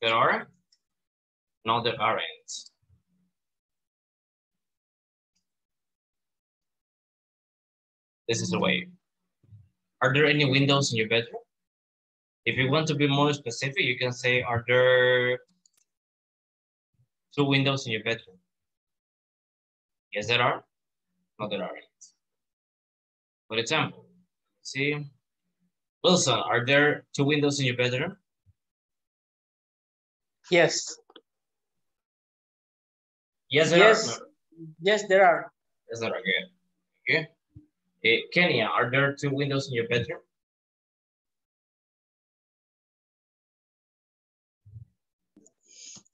there are. No, there aren't. This is the way. Are there any windows in your bedroom? If you want to be more specific, you can say, are there two windows in your bedroom? Yes, there are. No, there aren't. For example, see, Wilson, are there two windows in your bedroom? Yes. Yes, there yes. are. Yes, there are. Yes, there are. Good. Okay. Eh, Kenya, are there two windows in your bedroom?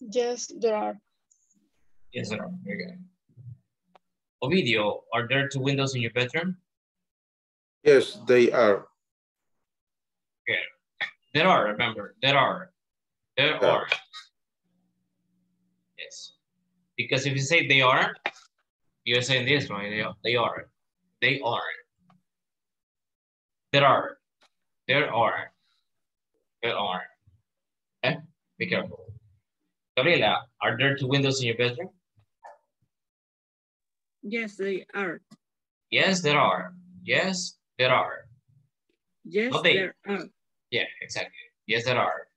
Yes, there are. Yes, there are. Very good. Ovidio, are there two windows in your bedroom? Yes, they are. Okay. There are, remember, there are. There Yeah. are. Yes. Because if you say they are, you're saying this, right? They are. They are. They are. There are. There are. There are. Okay? Be careful. Gabriela, are there two windows in your bedroom? Yes, they are. Yes, there are. Yes, there are. Yes, No, they. there are. Yeah, exactly. Yes, there are.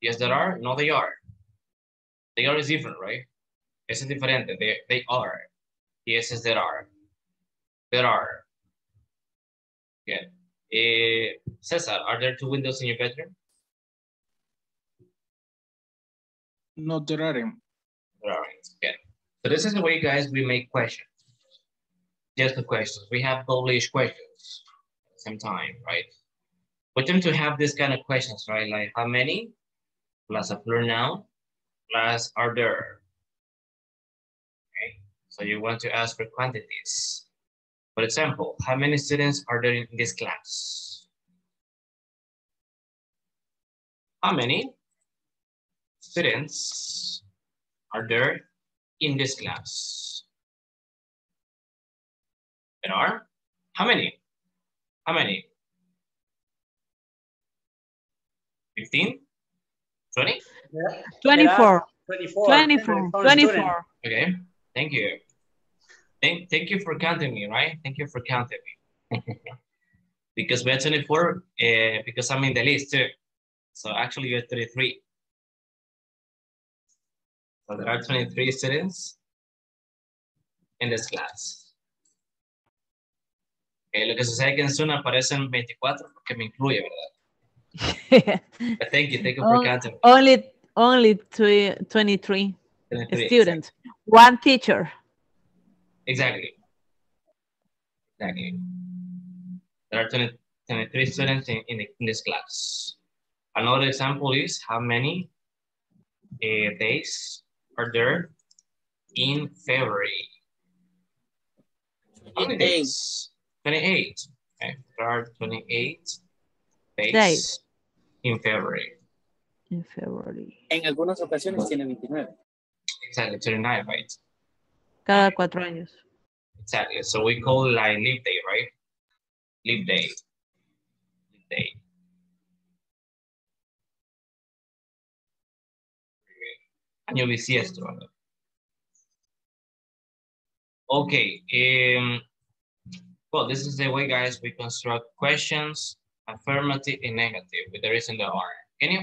Yes, there are. No, they are. They are is different, right? Es diferente. They, they are. Yes, yes, there are. There are. Good. Eh, Cesar, are there two windows in your bedroom? No, there aren't. There aren't. Good. So this is the way, guys, we make questions. Just the questions. We have published questions at the same time, right? We tend to have this kind of questions, right? Like how many plus a plural noun plus are there. Okay, so you want to ask for quantities. For example, how many students are there in this class? How many students are there in this class? There are? How many? How many? 15? 20? 24. 24. 24. 24. Okay, thank you. Thank, thank you for counting me, right? Thank you for counting me. because we're 24, uh, because I'm in the list too. So actually you're 33. So there are 23 students in this class. Okay, lo que sucede es que en Zoom aparecen 24 porque me incluye, ¿verdad? But thank you, thank you for On- counting me. only only 23 23, students. One teacher. Exactly. Exactly. There are 20, 23 students in, in, in this class. Another example is how many uh, days are there in February? How many days? 28. Okay. There are 28 days, Days. in February. In February. En algunas ocasiones tiene 29. Exactly, 29, right? Cada cuatro años. Exactly. So we call it like leap day, right? Leap day. Leap day. Año bisiesto. Okay. Um, well, this is the way, guys, we construct questions, affirmative and negative with the reason the are. Can you?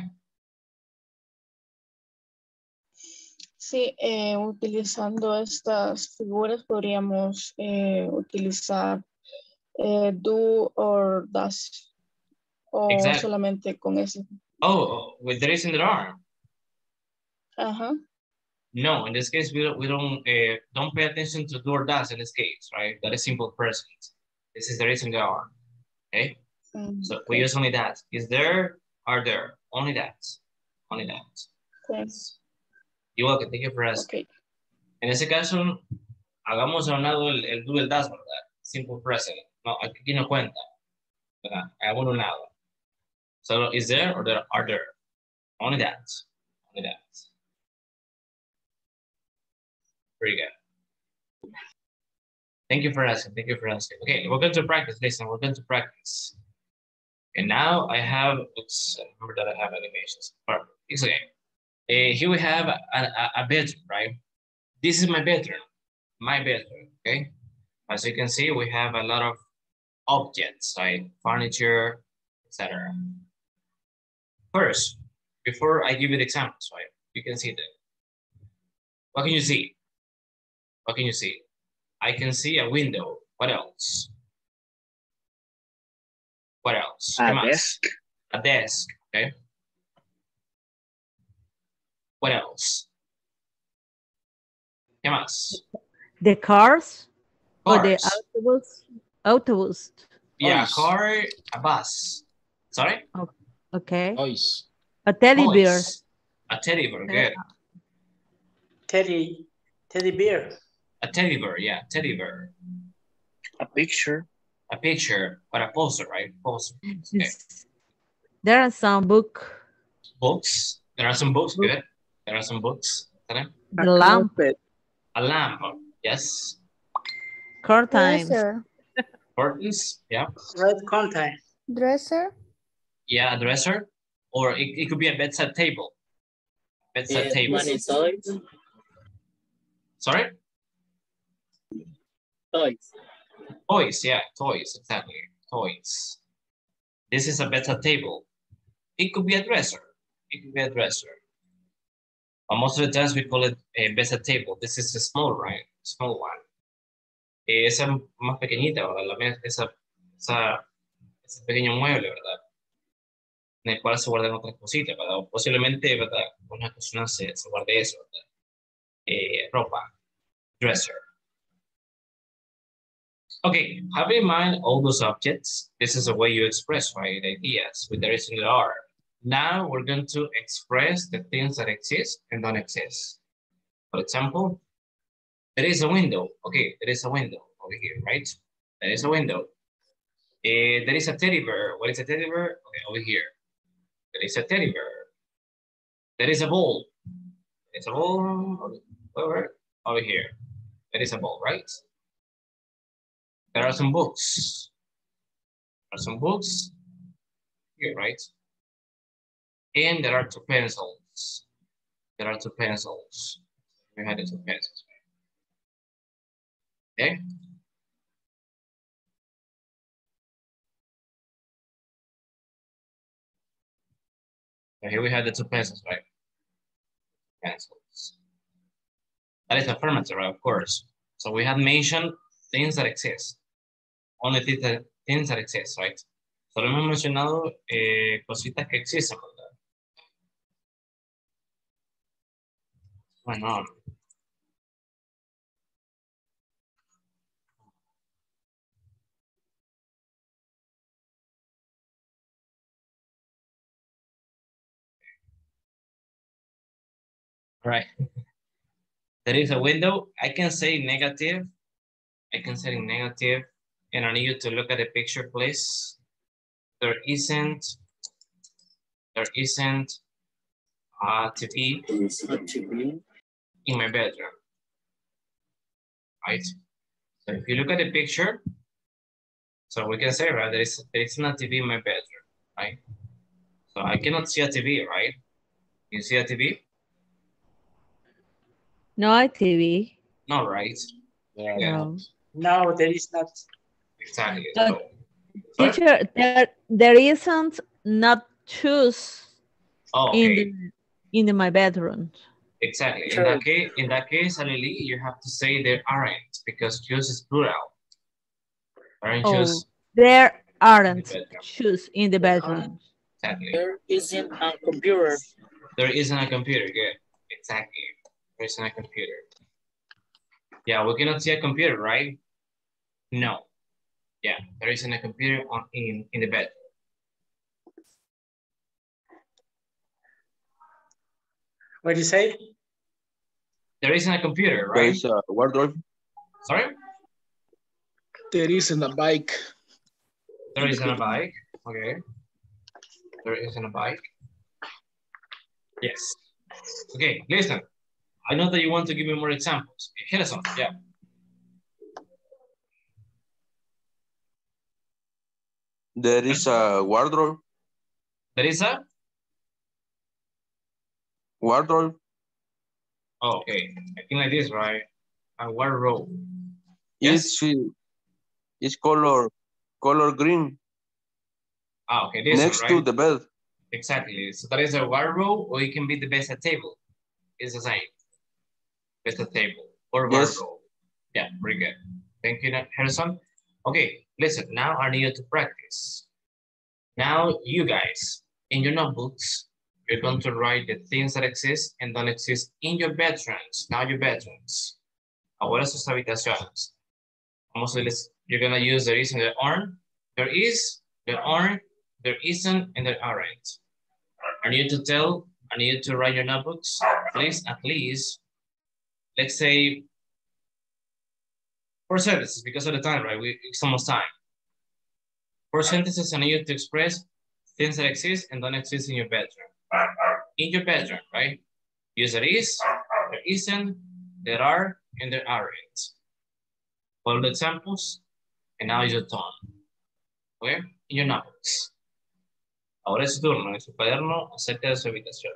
Sí, eh, utilizando estas figuras podríamos eh, utilizar eh, do or does o Exacto. solamente con ese. Oh, with the reason there are. Ajá. No, in this case, we don't, we don't, uh, don't pay attention to do or does in this case, right? That is simple present. This is the reason they are, okay? Mm, So we use only that. Is there, are there? Only that, only that. Yes. You're welcome, thank you for asking. En ese caso, hagamos a un lado el, el do el does, ¿verdad? Simple present. No, aquí no cuenta, ¿verdad? Hagamos a un lado. So is there or there are there? Only that, only that. Very good. Thank you for asking. Thank you for asking. Okay, we're going to practice. Listen, we're going to practice. And now I have, oops, I remember that I have animations. Perfect. It's okay. Uh, here we have a, a, a bedroom, right? This is my bedroom, my bedroom, okay? As you can see, we have a lot of objects, right? Furniture, etc. First, before I give you the examples, right? You can see that. What can you see? What can you see? I can see a window. What else? What else? A ¿Qué más? desk. A desk, okay. What else? ¿Qué más? The cars, or the autobus. Autobus. Yeah, a car, a bus. Sorry? Okay. Toys. A teddy bear. A teddy bear, good. Teddy, teddy bear. A teddy bear, yeah, teddy bear. A picture. A picture, but a poster, right? Poster. Okay. There are some book. Books. There are some books, good. There are some books. Okay. The lamp. carpet. A lamp, yes. Curtains. Dresser. Curtains, yeah. Red content. Dresser. Yeah, a dresser. Or it, it could be a bedside table. Bedside Eh, table. money toys. Sorry? Toys. Toys, yeah, toys, exactly. Toys. This is a better table. It could be a dresser. It could be a dresser. Most of the times we call it a better table. This is a small, right? Small one. Eh, esa más pequeñita, ¿verdad? La mía- esa, esa, ese pequeño mueble, ¿verdad? En el cual se guardan otras cositas, ¿verdad? O posiblemente, ¿verdad? Una persona se, se guarde eso, ¿verdad? Eh, ropa. Dresser. Okay, have in mind all those objects. This is a way you express right ideas with the reason there are. Now we're going to express the things that exist and don't exist. For example, there is a window. Okay, there is a window over here, right? There is a window. Eh, there is a teddy bear. What is a teddy bear? Okay, over here. There is a teddy bear. There is a ball. It's a ball over, over here. There is a ball, right? There are some books. There are some books here, right? And there are two pencils. There are two pencils. We had the two pencils. Okay. So here we have the two pencils, right? Pencils. That is affirmative, right? Of course. So we have mentioned things that exist. Only things that, things that exist, right? Solo hemos mencionado eh, cositas que existen, ¿verdad? not? Right. There is a window. I can say negative. I can say negative. And I need you to look at the picture, please. There isn't, there isn't uh, a TV in my bedroom. Right? So if you look at the picture, so we can say, right, there is, there isn't a TV in my bedroom, right? So I cannot see a TV, right? You see a TV? No a TV. No, right? No. No, there is not. Exactly. Uh, So, Teacher, there, there isn't not shoes oh, in, the, in the, my bedroom. Exactly. In that case, in that case, Alili, you have to say there aren't because shoes is plural. Aren't Oh, shoes? there aren't bedroom. shoes in the bedroom. Exactly. There isn't a computer. There isn't a computer. Good. Exactly. There isn't a computer. Yeah, we cannot see a computer, right? No. Yeah, there isn't a computer on in in the bed. What do you say? There isn't a computer, There right? is a wardrobe. Sorry. There isn't a bike. There isn't a bike. Okay. There isn't a bike. Yes. Okay, listen. I know that you want to give me more examples. Hit us on. Yeah. There is a wardrobe. There is a? Wardrobe. Oh, okay. I think like this, right? A wardrobe. Yes. It's, it's color color green Ah, okay. This next one, to the bed. Exactly. So that is a wardrobe, or it can be the best at table. It's the same. Best at table or Yes. wardrobe. Yeah, very good. Thank you, Harrison. Okay, listen. Now I need you to practice. Now you guys, in your notebooks, you're going to write the things that exist and don't exist in your bedrooms. Now your bedrooms. Ahora sus habitaciones. You're gonna use there is and there aren't. There is, there aren't, there isn't, and there aren't. I need to tell, I need to write your notebooks, please, at least, let's say, four sentences because of the time, right? We, it's almost time. Four sentences, I need you to express things that exist and don't exist in your bedroom. In your bedroom, right? Use there is, there isn't, there are, and there aren't. Follow the examples, and now is your turn. Okay? In your notebooks. Ahora es su turno, en su cuaderno, acerca de su habitación.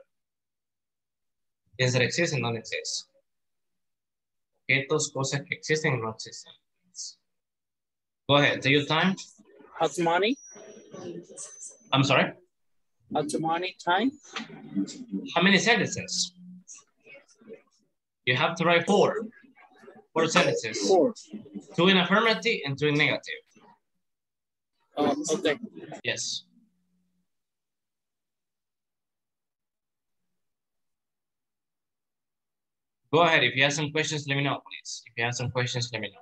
Things that exist and don't exist. Objetos, cosas que existen y no existen. Go ahead, take your time. How's money? I'm sorry? Money time? How many sentences? You have to write four. Four sentences. Four. Two in affirmative and two in negative. Oh, okay. Yes. Go ahead. If you have some questions, let me know, please. If you have some questions, let me know.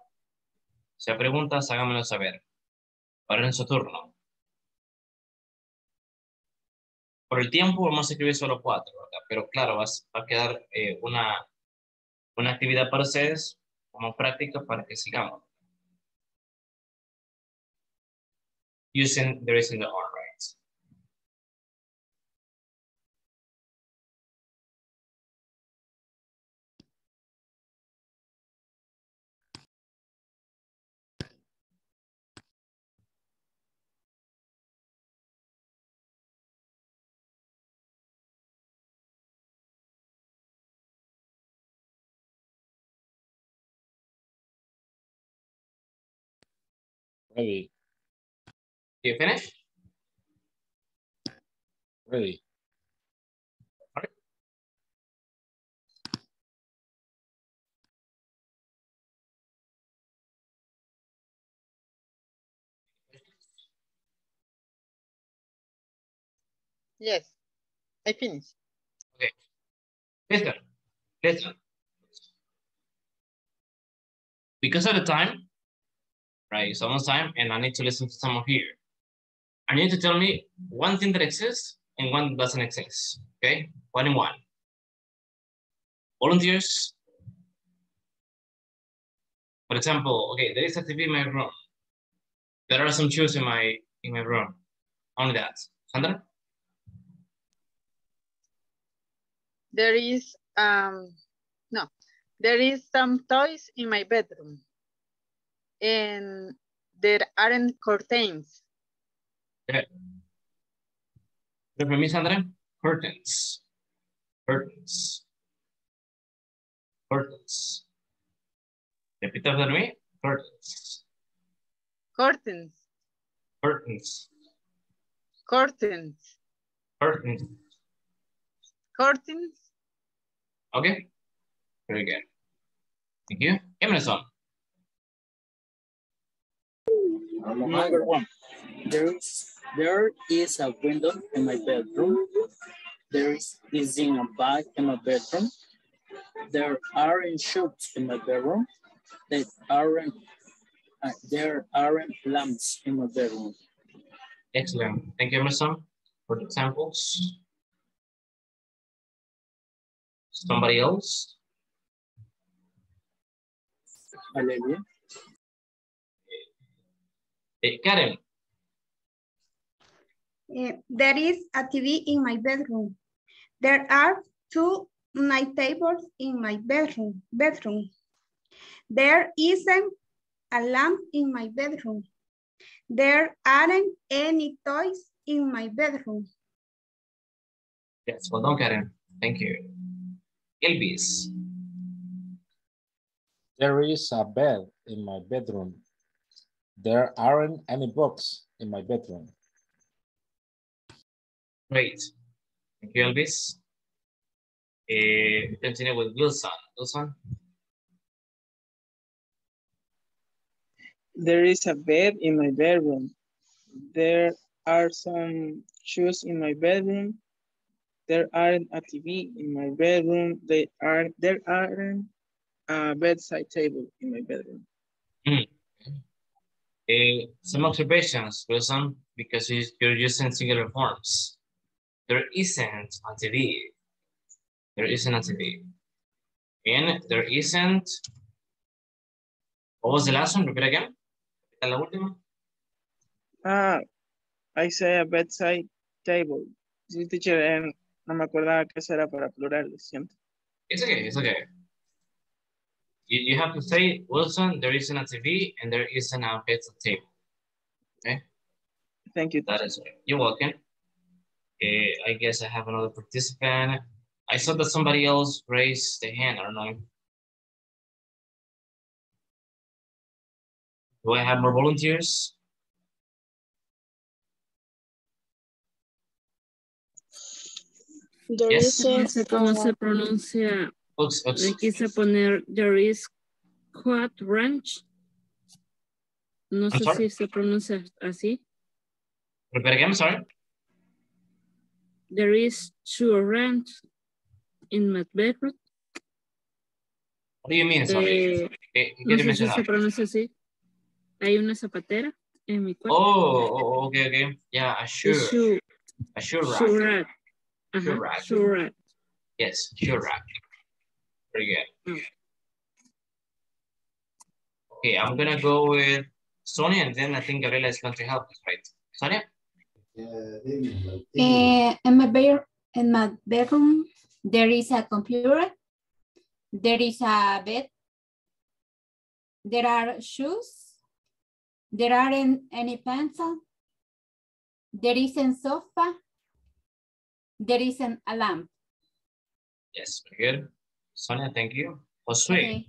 Si hay preguntas, háganmelo saber. Ahora en su turno. Por el tiempo vamos a escribir solo cuatro. Pero claro, va, a- quedar eh, una, una actividad para ustedes como práctica para que sigamos. Using is in the or, right? Ready. You finish? Ready. Yes, I finished. Okay. Listen, listen. Because of the time, right? It's almost time, and I need to listen to someone here. I need to tell me one thing that exists and one that doesn't exist. Okay, one in one. Volunteers. For example, okay, there is a TV in my room. There are some shoes in my in my room. Only that. Sandra? There is, um, no, there is some toys in my bedroom. And there aren't curtains. Okay. Repeat me, Sandra. Curtains. Curtains. Curtains. Repeat after me. Curtains. Curtains, Curtains. curtains, Curtains. curtains. Okay. Very good. Thank you. Emerson. Number one, there is, there is a window in my bedroom. There is, is in a bag in my bedroom. There aren't shoes in my bedroom. There aren't, uh, there aren't lamps in my bedroom. Excellent. Thank you, Emerson, for the examples. Somebody else? Hallelujah. Eh, Karen. Eh, there is a TV in my bedroom. There are two night tables in my bedroom. Bedroom. There isn't a lamp in my bedroom. There aren't any toys in my bedroom. Yes, well done, Karen. Thank you. Elvis. There is a bed in my bedroom. There aren't any books in my bedroom. Great. Thank you, Elvis. Eh, continue with Wilson. Wilson. There is a bed in my bedroom. There are some shoes in my bedroom. There aren't a TV in my bedroom. There aren't, there aren't a bedside table in my bedroom. Mm. Eh, some observations, Wilson, because you- you're using singular forms. There isn't a TV. There isn't a TV. And there isn't. What was the last one? Repeat again. La última. Ah, I say a bedside table. Sí, teacher, and no me acordaba que eso era para plural, lo siento. It's okay, it's okay. You, you have to say, Wilson, there isn't a TV and there isn't a bedside table. Okay? Thank you. That is. You're welcome. Eh, I guess I have another participant. I saw that somebody else raised the hand. I don't know. Do I have more volunteers? There Yes. is a- cómo se pronuncia. Le quise poner there is quad ranch. No I'm sé sorry? si se pronuncia así. Repeat again, sorry. There is two ranch in my bedroom. What do you mean, sorry? Eh, ¿Qué, qué no sé si se pronuncia así. Hay una zapatera en mi cuarto. Oh, oh, okay, okay. Yeah, a shoe. shoe, A shoe rack. shoe rack. Correct. Correct. Yes, correct. Very good. Mm. Okay, I'm gonna go with Sonia, and then I think Gabriela is going to help us, right? Sonia? Eh, in my bed, in my bedroom, there is a computer. There is a bed. There are shoes. There aren't any pencil. There isn't sofa. There isn't a lamp. Yes, very good. Sonia, thank you. Josue, Okay.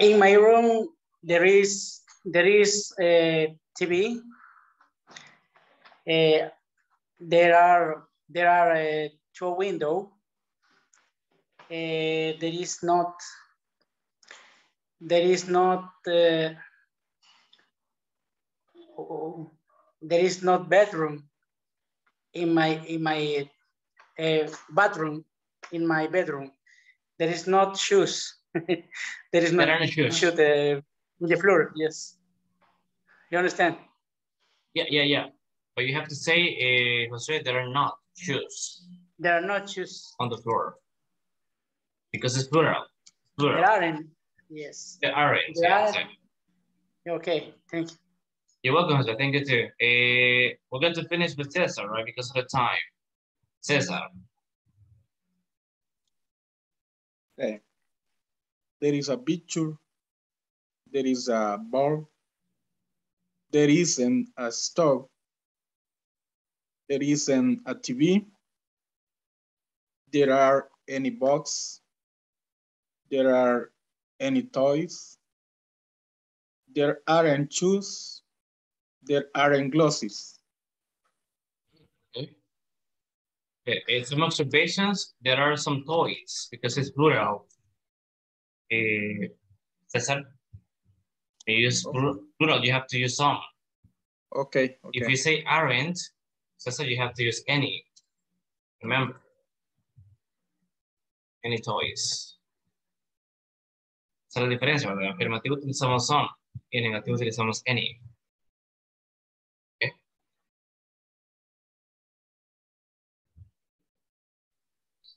In my room, there is there is a TV. Eh, there are there are uh, two window. Eh, there is not there is not uh, oh, there is not bedroom in my in my uh, bathroom in my bedroom. There is not shoes. there is no shoes. shoe the, in the floor. Yes, you understand? yeah, yeah, yeah. But you have to say, uh, Josue, there are not shoes There are not shoes. on the floor. Because it's plural. Plural. There aren't. Yes. There aren't. There yeah, are- exactly. Okay. Thank you. You're welcome, Jose. Thank you too. Uh, we're going to finish with Cesar, right? Because of the time. Cesar. Okay. Eh, there is a picture. There is a bar. There isn't a stove. There isn't a TV. There are any box. There are any toys. There aren't shoes. There aren't glasses. Okay. Okay, some observations. There are some toys because it's plural. Uh, Cesar, you use plural, you have to use some. Okay, If you say aren't, Cesar, you have to use any. Remember. Any toys. Esa es la diferencia, ¿verdad? En afirmativo utilizamos some y en negativo utilizamos any.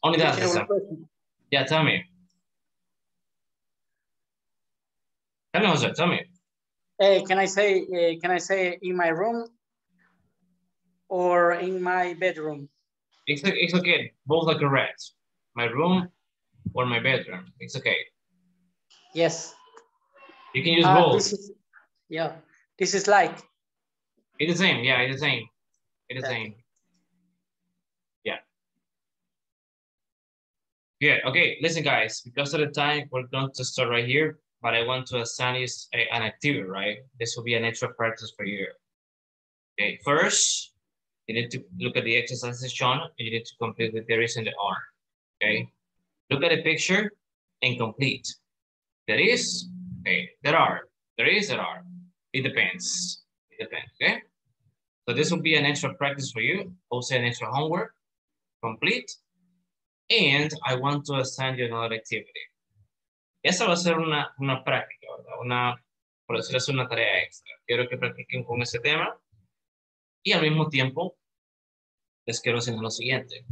Only that, Teacher, one Cesar. question. Yeah, tell me. Tell me, Jose, tell me. Hey, can I say uh, can I say in my room or in my bedroom? It's, it's okay. Both are correct. My room or my bedroom. It's okay. Yes. You can use Ah, both. This is, yeah. This is like It's the same. Yeah, it's the same. It's the Yeah. same. Yeah. Good. Okay, listen, guys. Because of the time, we're going to start right here. But I want to assign you an activity, right? This will be an extra practice for you. Okay, first, you need to look at the exercises shown. and You need to complete the there is and the are. Okay, look at the picture and complete. There is, okay, there are, there is, there are. It depends. It depends. Okay. So this will be an extra practice for you. Also an extra homework. Complete. And I want to assign you another activity. Esa va a ser una, una práctica, ¿verdad? Una, por decirlo así, una tarea extra. Quiero que practiquen con ese tema. Y al mismo tiempo, les quiero enseñar lo siguiente.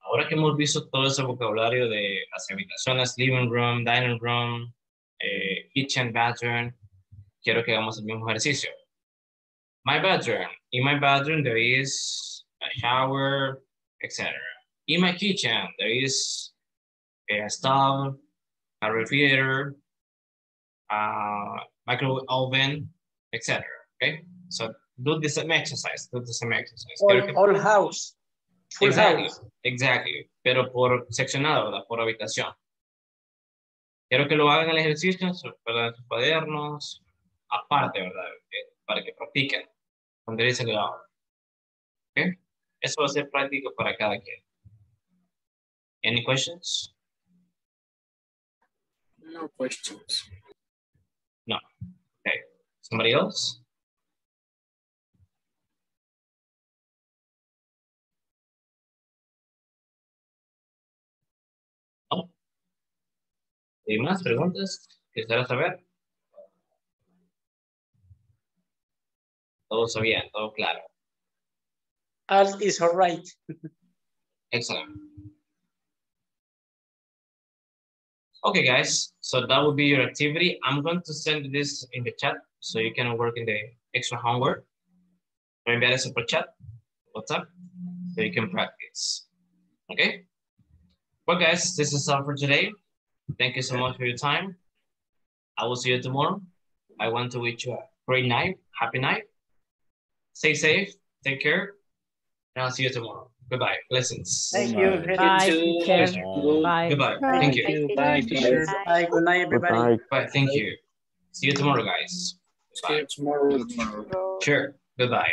Ahora que hemos visto todo ese vocabulario de las habitaciones, living room, dining room, eh, kitchen, bathroom, quiero que hagamos el mismo ejercicio. My bedroom. In my bedroom, there is a shower, etc. In my kitchen, there is a stove, a refrigerator, a microwave oven, etc. Okay, so do the same exercise. Do the same exercise. Que- all, all house. Full Exactly, house. exactly. Pero por seccionado, ¿verdad? Por habitación. Quiero que lo hagan el ejercicio en sus cuadernos, aparte, ¿verdad? Eh, Para que practiquen. La hora. ¿Ok? Eso va a ser práctico para cada quien. Any questions? No questions. No. Okay. Somebody else? No. ¿Y más preguntas? ¿Quisiera saber? Todo está bien, todo claro. All is all right. Excellent. Okay, guys, so that will be your activity. I'm going to send this in the chat so you can work in the extra homework. A enviar por chat, WhatsApp, so you can practice. Okay? Well, guys, this is all for today. Thank you so much for your time. I will see you tomorrow. I want to wish you a great night, happy night. Stay safe, take care, and I'll see you tomorrow. Goodbye. Blessings. Thank you. Bye, teacher. Bye. Goodbye. Thank you. Bye, teacher. Bye. Good night, everybody. Bye. Thank you. See you tomorrow, guys. See you tomorrow. Sure. Goodbye.